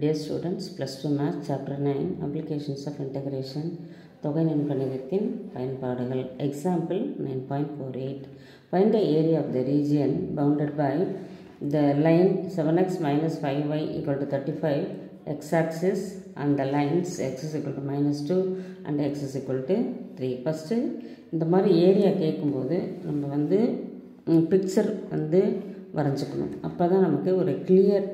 Dear students plus two maths chapter nine applications of integration தொகை நுண்கணிதத்தின் பயன்பாடுகள். Example nine point four eight find the area of the region bounded by the line seven X minus five Y equal to thirty five X axis and the lines X is equal to minus two and X is equal to three first இந்த மாதிரி area கேட்கும்போது நம்ம வந்து picture வந்து வரைஞ்சிக்கணும். அப்போ தான் நமக்கு ஒரு கிளியர்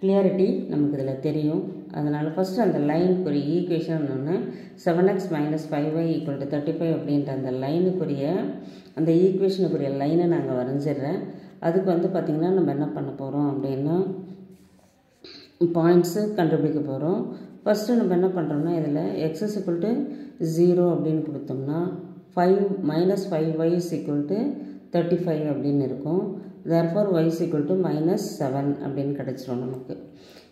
கிளியாரிட்டி நமக்கு இதில் தெரியும். அதனால் ஃபஸ்ட்டு அந்த லைனுக்குரிய ஈக்குவேஷன் ஒன்று seven X minus five Y equal to thirty five அப்படின்ற அந்த லைனுக்குரிய அந்த ஈக்குவேஷனுக்குரிய லைனை நாங்கள் வரைஞ்சிடுறேன். அதுக்கு வந்து பார்த்திங்கன்னா நம்ம என்ன பண்ண போகிறோம் அப்படின்னா பாயிண்ட்ஸு கண்டுபிடிக்க போகிறோம் ஃபஸ்ட்டு நம்ம என்ன பண்ணுறோம்னா இதில் எக்ஸஸ் ஈக்குவல் டு ஜீரோ அப்படின்னு கொடுத்தோம்னா five minus five Y equal to thirty five அப்படின்னு இருக்கும். Therefore Y is equal to minus seven அப்படின்னு கிடச்சிரும் நமக்கு.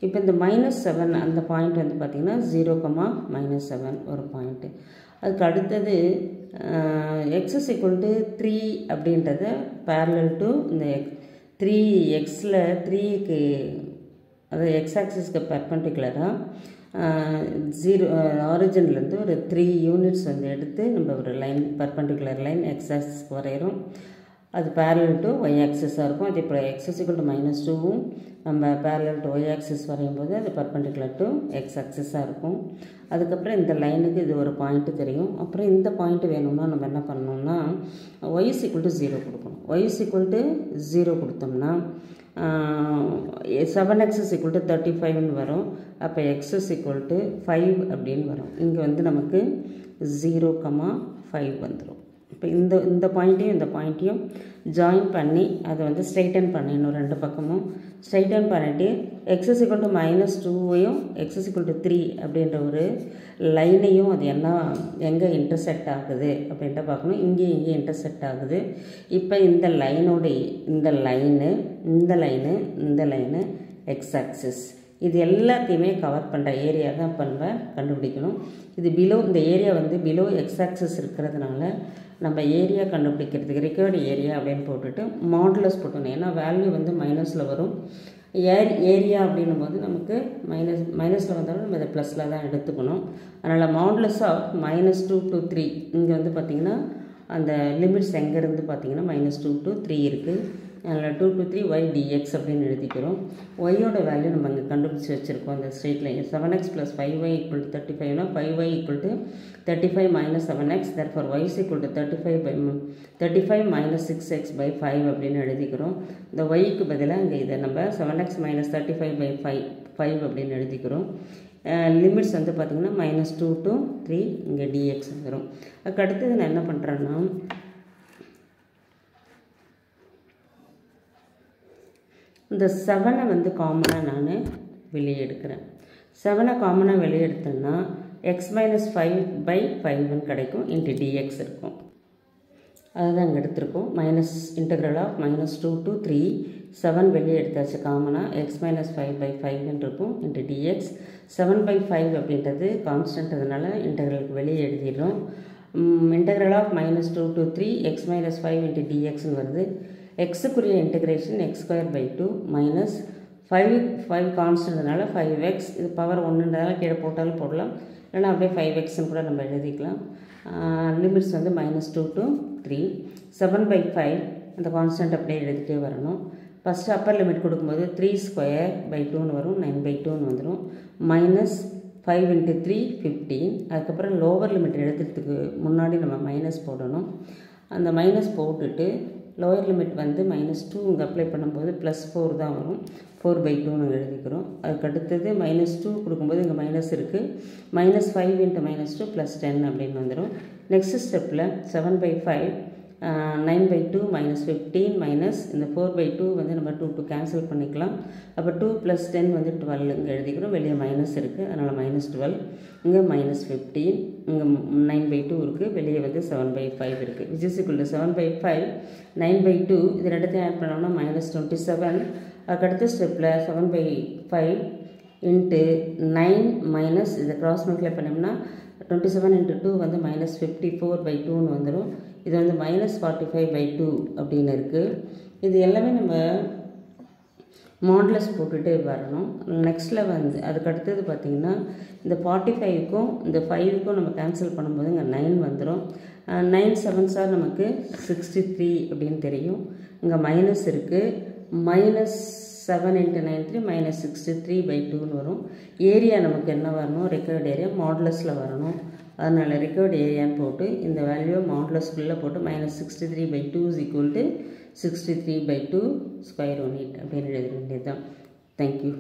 இப்போ இந்த மைனஸ் செவன் அந்த பாயிண்ட் வந்து பார்த்திங்கன்னா ஜீரோ கமா மைனஸ் செவன் ஒரு பாயிண்ட்டு அதுக்கு அடுத்தது X is equal to three அப்படின்றத பேரலல் டு இந்த எக் த்ரீ எக்ஸில் த்ரீக்கு அதாவது எக்ஸ் ஆக்சிஸ்க்கு பெர்பண்டிகுலராக ஜீரோ ஆரிஜின்லேருந்து ஒரு த்ரீ யூனிட்ஸ் வந்து எடுத்து நம்ம ஒரு லைன் பர்பண்டிகுலர் லைன் எக்ஸ் வரைகிறோம் அது பேரலல் டு ஒய் ஆக்சிஸாக இருக்கும். அது இப்போ எக்ஸஸ் ஈக்குவல் டு மைனஸ் டூவும் நம்ம பேரலல் டு ஒய் ஆக்சிஸ் வரையும் போது அது பர்பண்டிகுலர் டு எக்ஸ் ஆக்சிஸாக இருக்கும். அதுக்கப்புறம் இந்த லைனுக்கு இது ஒரு பாயிண்ட்டு தெரியும். அப்புறம் இந்த பாயிண்ட்டு வேணும்னா நம்ம என்ன பண்ணணும்னா Y is equal to zero கொடுக்கணும். Y is equal to zero கொடுத்தோம்னா seven X is equal to thirty ஃபைவ்னு வரும். அப்போ எக்ஸஸ் ஈக்குவல் டு ஃபைவ் அப்படின்னு வரும். இங்கே வந்து நமக்கு ஜீரோ கமா ஃபைவ் வந்துடும் இப்போ இந்த இந்த பாயிண்ட்டையும் இந்த பாயிண்ட்டையும் ஜாயின் பண்ணி அதை வந்து ஸ்ட்ரைட்டன் பண்ணிடணும் ரெண்டு பக்கமும். ஸ்ட்ரைட்டன் பண்ணிவிட்டு X is equal to minus டூவையும் X is equal to three அப்படின்ற ஒரு லைனையும் அது என்ன எங்கே இன்டர்செக்ட் ஆகுது அப்படின்ட்டு பார்க்கணும். இங்கே இங்கே இன்டர்செக்ட் ஆகுது. இப்போ இந்த லைனோட இந்த லைனு இந்த லைனு இந்த லைனு எக்ஸ் ஆக்சிஸ் இது எல்லாத்தையுமே கவர் பண்ணுற ஏரியா தான் இப்போ நம்ம கண்டுபிடிக்கணும். இது பிலோ இந்த ஏரியா வந்து பிலோ எக்ஸ் ஆக்சஸ் இருக்கிறதுனால நம்ம ஏரியா கண்டுபிடிக்கிறதுக்கு ரெக்கார்டு ஏரியா அப்படின்னு போட்டுட்டு மாடுலஸ் போட்டணும் ஏன்னா வேல்யூ வந்து மைனஸில் வரும். ஏர் ஏரியா அப்படின்னும் போது நமக்கு மைனஸ் மைனஸில் வந்தாலும் நம்ம இதை ப்ளஸில் தான் எடுத்துக்கணும். அதனால் modulus of minus two to three இங்கே வந்து பார்த்திங்கன்னா அந்த லிமிட்ஸ் எங்கேருந்து பார்த்தீங்கன்னா மைனஸ் டூ டு த்ரீ இருக்குது அதில் two two three Y DX அப்படின்னு எழுதிக்கிறோம். ஒய்யோட வேல்யூ நம்ம இங்கே கண்டுபிடிச்சி வச்சுருக்கோம். அந்த straight line seven X plus five Y equal to thirty ஃபைவ்னா five Y equal to thirty five minus seven X therefore Y is equal to thirty five by thirty five minus six X by five அப்படின்னு எழுதிக்கிறோம். இந்த ஒய்க்கு பதிலாக இங்கே இதை நம்ம seven X minus thirty five by five five அப்படின்னு எழுதிக்கிறோம். லிமிட்ஸ் வந்து பார்த்திங்கன்னா மைனஸ் டூ டு த்ரீ இங்கே டிஎக்ஸ் வரும். அதுக்கு அடுத்தது நான் என்ன பண்ணுறேன்னா இந்த செவனை வந்து காமனாக நான் வெளியே எடுக்கிறேன் செவனை காமனாக வெளியே எடுத்தேன்னா எக்ஸ் மைனஸ் ஃபைவ் பை ஃபைவ்னு கிடைக்கும் இன்ட்டு டிஎக்ஸ் இருக்கும். அதுதான் இங்கே எடுத்திருக்கோம். Minus integral of minus two to three seven வெளியே எடுத்தாச்சு காமனாக எக்ஸ் மைனஸ் ஃபைவ் பை ஃபைவ்னு இருக்கும் into DX seven by five அப்படின்றது கான்ஸ்டன்ட்னால அதனால் இன்டெக்ரலுக்கு வெளியே எழுதிடுறோம். Integral of minus two to three X minus five into டிஎக்ஸ்னு வருது. எக்ஸுக்குரிய integration X square by two minus five five கான்ஸ்டன்ட்னால five X இது பவர் ஒன்றுன்றதால கீழே போட்டாலும் போடலாம். இல்லைனா அப்படியே ஃபைவ் எக்ஸ்னு கூட நம்ம எழுதிக்கலாம். லிமிட்ஸ் வந்து minus two to three seven by five அந்த கான்ஸ்டன்ட் அப்படியே எழுதிட்டே வரணும். ஃபஸ்ட்டு அப்பர் லிமிட் கொடுக்கும்போது த்ரீ ஸ்கொயர் பை டூன்னு வரும். நைன் பை டூன்னு வந்துடும் minus five into three fifteen அதுக்கப்புறம் லோவர் லிமிட் எழுதுறதுக்கு முன்னாடி நம்ம மைனஸ் போடணும். அந்த மைனஸ் போட்டுட்டு லோயர் லிமிட் வந்து மைனஸ் டூ இங்கே அப்ளை பண்ணும்போது ப்ளஸ் ஃபோர் தான் வரும். ஃபோர் பை டூ நாங்கள் எழுதிக்கிறோம். அதுக்கு அடுத்தது மைனஸ் டூ கொடுக்கும்போது இங்கே மைனஸ் இருக்குது minus five into minus two plus ten அப்படின்னு வந்துடும் நெக்ஸ்ட் ஸ்டெப்பில் seven by five nine by two minus fifteen minus இந்த ஃபோர் பை டூ வந்து நம்ம டூ டூ கேன்சல் பண்ணிக்கலாம். அப்போ டூ ப்ளஸ் டென் வந்து டுவெல் இங்கே எழுதிக்கிறோம். வெளியே மைனஸ் இருக்குது அதனால் மைனஸ் டுவெல் இங்கே மைனஸ் ஃபிஃப்டீன் இங்கே நைன் பை டூ இருக்குது வெளியே வந்து செவன் பை ஃபைவ் இருக்குது which is equal seven by five nine by two இது ரெண்டுத்தையும் ஆட் பண்ணோம்னா மைனஸ் டுவெண்ட்டி செவன் அதுக்கடுத்த ஸ்டெப்பில் seven by five into nine minus இதை க்ராஸ் மல்டிப்ளை பண்ணோம்னா டுவெண்ட்டி செவன் இன்ட்டு டூ வந்து மைனஸ் ஃபிஃப்டி ஃபோர் பை டூன்னு வந்துடும் இது வந்து minus forty five by two அப்படின்னு இருக்குது இது எல்லாமே நம்ம மாடலஸ் போட்டுகிட்டே வரணும். நெக்ஸ்ட்டில் வந்து அதுக்கு அடுத்தது பார்த்திங்கன்னா இந்த ஃபார்ட்டி ஃபைவுக்கும் இந்த ஃபைவுக்கும் நம்ம கேன்சல் பண்ணும்போது இங்கே நைன் வந்துடும் நைன் செவன் சார் நமக்கு சிக்ஸ்டி த்ரீ அப்படின்னு தெரியும். இங்கே மைனஸ் இருக்குது minus seven into nine three minus sixty three by டூன்னு வரும். ஏரியா நமக்கு என்ன வரணும்? ரெக்கர்ட் ஏரியா மாடலஸில் வரணும். அதனால் ரெக்கர்ட் ஏரியான்னு போட்டு இந்த வேல்யூவை மாடலஸ்குள்ளே போட்டு minus sixty three by two is equal to sixty three by two square one eight அப்படின்னு எழுத வேண்டியது தான் தேங்க்யூ